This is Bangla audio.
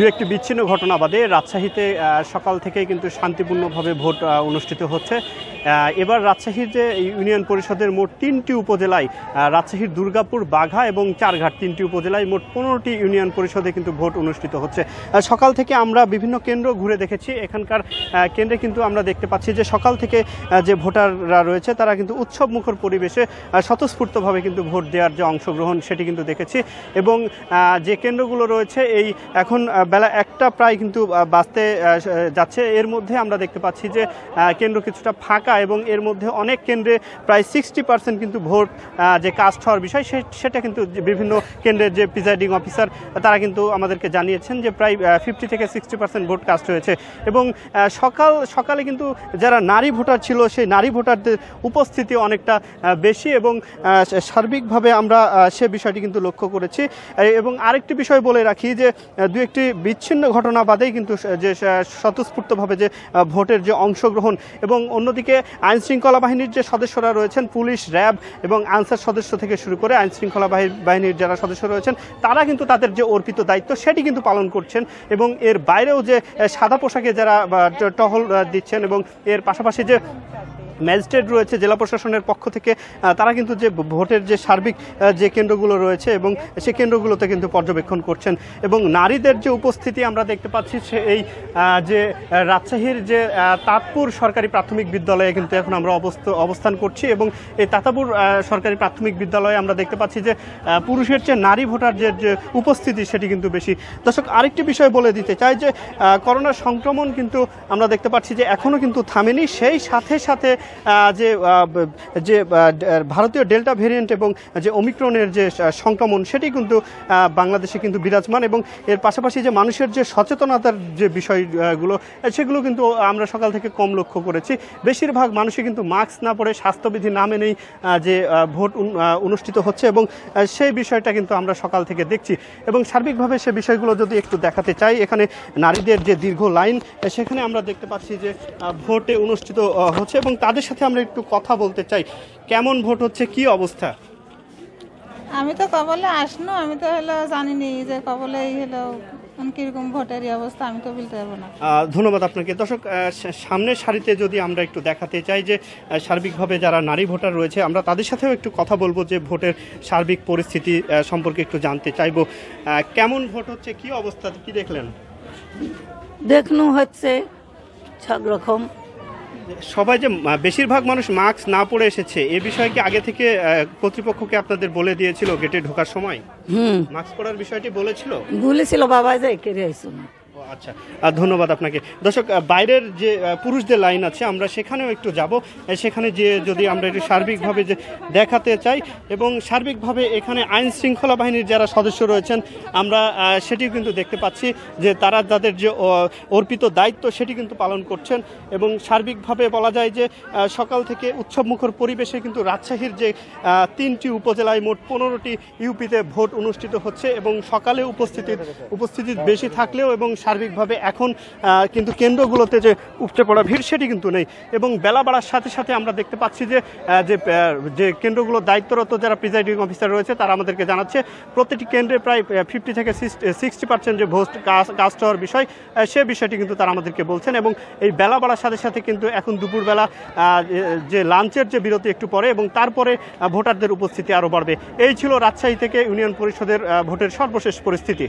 দু একটি বিচ্ছিন্ন ঘটনা বাদে রাজশাহীতে সকাল থেকেই কিন্তু শান্তিপূর্ণভাবে ভোট অনুষ্ঠিত হচ্ছে। এবার রাজশাহীর যে ইউনিয়ন পরিষদের মোট তিনটি উপজেলায় রাজশাহীর দুর্গাপুর, বাঘা এবং চারঘাট তিনটি উপজেলায় মোট পনেরোটি ইউনিয়ন পরিষদে কিন্তু ভোট অনুষ্ঠিত হচ্ছে। সকাল থেকে আমরা বিভিন্ন কেন্দ্র ঘুরে দেখেছি। এখানকার কেন্দ্রে কিন্তু আমরা দেখতে পাচ্ছি যে সকাল থেকে যে ভোটাররা রয়েছে, তারা কিন্তু উৎসব মুখর পরিবেশে স্বতঃস্ফূর্তভাবে কিন্তু ভোট দেওয়ার যে অংশগ্রহণ সেটি কিন্তু দেখেছি। এবং যে কেন্দ্রগুলো রয়েছে, এই এখন বেলা একটা প্রায় কিন্তু বাঁচতে যাচ্ছে। এর মধ্যে আমরা দেখতে পাচ্ছি যে কেন্দ্র কিছুটা ফাঁকা এবং এর মধ্যে অনেক কেন্দ্রে প্রায় সিক্সটি পার্সেন্ট কিন্তু ভোট যে কাস্ট হওয়ার বিষয় সেটা কিন্তু বিভিন্ন কেন্দ্রের যে প্রিজাইডিং অফিসার তারা কিন্তু আমাদেরকে জানিয়েছেন যে প্রায় ফিফটি থেকে সিক্সটি পার্সেন্ট ভোট কাস্ট হয়েছে। এবং সকাল, সকালে কিন্তু যারা নারী ভোটার ছিল, সেই নারী ভোটারদের উপস্থিতি অনেকটা বেশি এবং সার্বিকভাবে আমরা সে বিষয়টি কিন্তু লক্ষ্য করেছি। এবং আরেকটি বিষয় বলে রাখি যে দু একটি বিচ্ছিন্ন ঘটনা বাদেই কিন্তু যে স্বতঃস্ফূর্তভাবে যে ভোটের যে অংশগ্রহণ এবং অন্যদিকে আইনশৃঙ্খলা বাহিনীর যে সদস্যরা রয়েছেন, পুলিশ, র্যাব এবং আনসার সদস্য থেকে শুরু করে আইনশৃঙ্খলা বাহিনীর যারা সদস্য রয়েছেন, তারা কিন্তু তাদের যে অর্পিত দায়িত্ব সেটি কিন্তু পালন করছেন এবং এর বাইরেও যে সাদা পোশাকে যারা টহল দিচ্ছেন এবং এর পাশাপাশি যে ম্যাজিস্ট্রেট রয়েছে জেলা প্রশাসনের পক্ষ থেকে তারা কিন্তু যে ভোটের যে সার্বিক যে কেন্দ্রগুলো রয়েছে এবং সেই কেন্দ্রগুলোতে কিন্তু পর্যবেক্ষণ করছেন এবং নারীদের যে উপস্থিতি আমরা দেখতে পাচ্ছি সে এই যে রাজশাহীর যে তাঁতপুর সরকারি প্রাথমিক বিদ্যালয়ে কিন্তু এখন আমরা অবস্থ অবস্থান করছি এবং এই তাতাপুর সরকারি প্রাথমিক বিদ্যালয়ে আমরা দেখতে পাচ্ছি যে পুরুষের চেয়ে নারী ভোটারদের যে উপস্থিতি সেটি কিন্তু বেশি। দর্শক আরেকটি বিষয় বলে দিতে চাই যে আহ, করোনার সংক্রমণ কিন্তু আমরা দেখতে পাচ্ছি যে এখনও কিন্তু থামেনি। সেই সাথে সাথে যে যে ভারতীয় ডেল্টা ভেরিয়েন্ট এবং যে ওমিক্রনের যে সংক্রমণ, সেটি কিন্তু বাংলাদেশে কিন্তু বিরাজমান এবং এর পাশাপাশি যে মানুষের যে সচেতনতার যে বিষয়গুলো সেগুলো কিন্তু আমরা সকাল থেকে কম লক্ষ্য করেছি। বেশিরভাগ মানুষই কিন্তু মাস্ক না পরে স্বাস্থ্যবিধি না মেনেই যে ভোট অনুষ্ঠিত হচ্ছে এবং সেই বিষয়টা কিন্তু আমরা সকাল থেকে দেখছি। এবং সার্বিকভাবে সে বিষয়গুলো যদি একটু দেখাতে চাই, এখানে নারীদের যে দীর্ঘ লাইন, সেখানে আমরা দেখতে পাচ্ছি যে ভোটে অনুষ্ঠিত হচ্ছে এবং তাদের সাথে আমরা একটু কথা বলতে চাই। কেমন ভোট হচ্ছে? কি অবস্থা? আমি তো কবলে আসনো আমি তো হলো জানিনি যে কবলে এই হলো কীরকম ভোটের এই অবস্থা আমি তো বলতে পারব না। ধন্যবাদ আপনাকে। দর্শক সামনের সারিতে যদি আমরা একটু দেখাতে চাই যে সার্বিকভাবে যারা নারী ভোটার রয়েছে আমরা তাদের সাথেও একটু কথা বলব যে ভোটের সার্বিক পরিস্থিতি সম্পর্কে একটু জানতে চাইব। কেমন ভোট হচ্ছে? কি অবস্থা? কি দেখলেন? দেখনু হচ্ছে সব রকম সবাই যে বেশিরভাগ মানুষ মাস্ক না পরে এসেছে এ বিষয়ে কি আগে থেকে কর্তৃপক্ষকে আপনাদের বলে দিয়েছিল গেটে ঢোকার সময়? হুম। মাস্ক পরার বিষয়টি বলেছিল? বলেছিল বাবা যে কেড়ে আইসো না আচ্ছা। ধন্যবাদ আপনাকে। দর্শক বাইরের যে পুরুষদের লাইন আছে, আমরা সেখানেও একটু যাব। সেখানে যে যদি আমরা একটু সার্বিকভাবে যে দেখাতে চাই এবং সার্বিকভাবে এখানে আইন শৃঙ্খলা বাহিনীর যারা সদস্য রয়েছেন, আমরা সেটিও কিন্তু দেখতে পাচ্ছি যে তারা তাদের যে অর্পিত দায়িত্ব সেটি কিন্তু পালন করছেন এবং সার্বিকভাবে বলা যায় যে সকাল থেকে উৎসবমুখর পরিবেশে কিন্তু রাজশাহীর যে তিনটি উপজেলায় মোট পনেরোটি ইউপিতে ভোট অনুষ্ঠিত হচ্ছে এবং সকালে উপস্থিতি উপস্থিতি বেশি থাকলেও এবং সার্বিকভাবে এখন কিন্তু কেন্দ্রগুলোতে যে উপচে পড়া ভিড় সেটি কিন্তু নেই। এবং বেলা বাড়ার সাথে সাথে আমরা দেখতে পাচ্ছি যে যে আহ, যে কেন্দ্রগুলো দায়িত্বরত যারা প্রিজাইডিং অফিসার রয়েছে তারা আমাদেরকে জানাচ্ছে প্রতিটি কেন্দ্রে প্রায় ফিফটি থেকে সিক্সটি পার্সেন্ট যে ভোট কাস্ট হওয়ার বিষয় সে বিষয়টি কিন্তু তারা আমাদেরকে বলছেন। এবং এই বেলা বাড়ার সাথে সাথে কিন্তু এখন দুপুরবেলা যে লাঞ্চের যে বিরতি একটু পরে এবং তারপরে ভোটারদের উপস্থিতি আরও বাড়বে। এই ছিল রাজশাহী থেকে ইউনিয়ন পরিষদের ভোটের সর্বশেষ পরিস্থিতি।